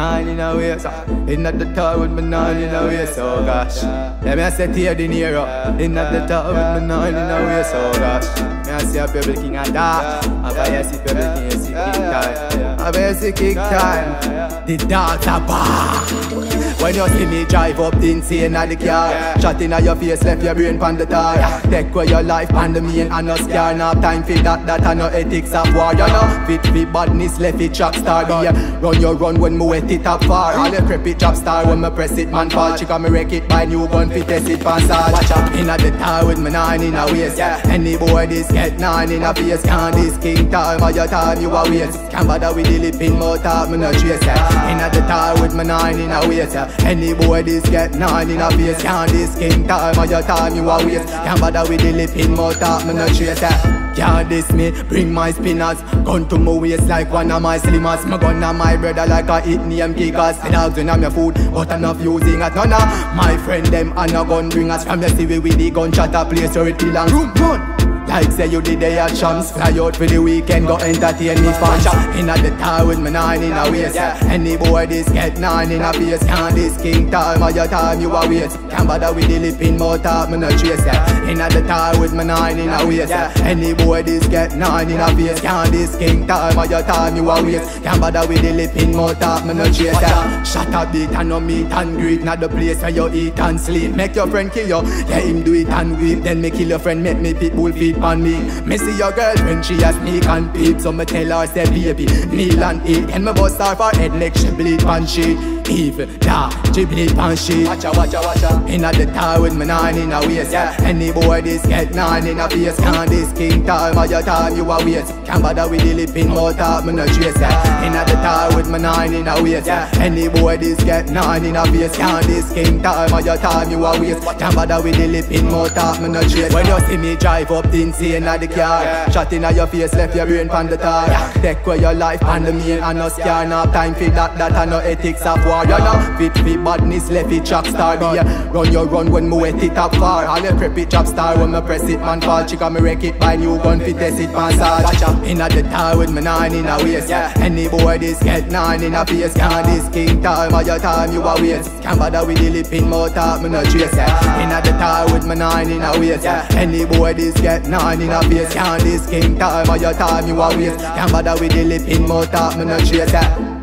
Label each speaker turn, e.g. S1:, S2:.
S1: nine in a waist. In the top with my nine in a waist, oh gosh. Let me say Tio Denero. Oh. In at the top with my nine in a waist, oh gosh. Me I see a PebleKing and dark. I buy a see PebleKing, a see king time. I buy a see king time. The dark are bar. When you see me drive up insane at the car Shot in your face, left your brain pan the tar Take away your life pan the main and no scare Now time for that, that and no ethics of war. You know, fit fit badness, left it track star Be run your run when me wet it up far. All the creepy drop star when me press it man fall. Chica me wreck it by new gun fit test it pan side Watch out, in at the tar with me nine in a waist yeah. Any boy this get nine in a face Can't this king time or your time you a waste. Can't bother with the lip in mouth talk me no trace yeah. In at the tar with me nine in a waist yeah. Any boy this get nine in a face Can't this king time or your time you a waste. Can't bother with the lip in mouth talk me no trace yeah. Can't this me, bring my spinners. Gun to my waist like one of my slimmers. My gun on my brother like a hit name kickers The dogs in my food, but I'm not using it. None of my friend them and a gun bringers. From the city with the gun shot a place where it belongs. Run! Like say you did a chance. Fly out for the weekend, go entertain me fun In at the tower with my nine in a waist. Any boy this get nine in a face. Can't this king time or your time you a waste. Can't bother with the lip in mouth talk, me no trace yeah. In at the tower with my nine in a waist. Any boy this get nine in a face. Can't this king time or your time you a waste. Can't bother with the lip in mouth talk, me no trace yeah. Shut up beat and no meet and greet. Not the place where you eat and sleep. Make your friend kill you, let him do it and weep. Then me kill your friend, make me pitbull feed on me. Me see your girlfriend, she a sneak and peep. So me tell her, say baby, kneel and eat. Then me bust her for head like she bleed pan she Evil, da, she bleed pan she Watch out, watch out, watch out Inna the tower with me nine in a waist yeah. Any boy this get nine in a face. Can't this king time or your time you a waste. Can't bother with the lip in mouth talk, me no trace yeah. Inna the tower with me nine in a waist yeah. Any boy this get nine in a face. Can't this king time or your time you a waste. Can't bother with the lip in mouth talk, me no trace. When you see me drive up insane at the car. Yeah. Shot in your face, left your brain pan the tar yeah. Take away your life pan the main and no scare No time for that, that and no ethics of war. You know, fit fit badness, left it track star. Be run your run when me wet it up far. All the creepy drop star. When me press it man fall Chica me wreck it. By new gun fit test it pan side In at the tar with me nine in a waist. Yeah. Any boy this get nine in a face. Can't this king time or your time you a waste. Can't bother with the lip in mouth talk, me no trace yeah. In at the tar with me nine in a waist yeah. Any boy this get nine in a face Can't this king time or your time you a waste Can't bother with the lip in mouth talk, me no trace yeah.